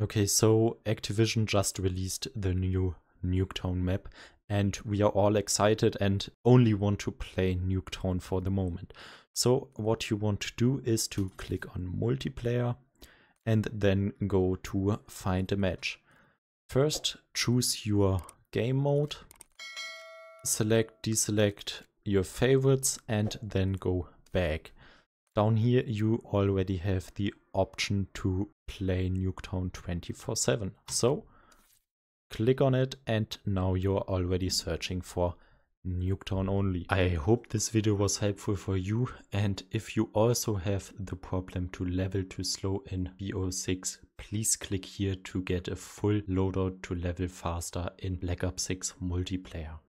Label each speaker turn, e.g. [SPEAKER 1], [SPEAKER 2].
[SPEAKER 1] Okay, so Activision just released the new Nuketown map and we are all excited and only want to play Nuketown for the moment. So what you want to do is to click on multiplayer and then go to find a match. First choose your game mode, select, deselect your favorites and then go back. Down here you already have the option to play Nuketown 24 7. So click on it and now you're already searching for Nuketown only. I hope this video was helpful for you and if you also have the problem to level too slow in BO6 please click here to get a full loadout to level faster in Black Ops 6 multiplayer.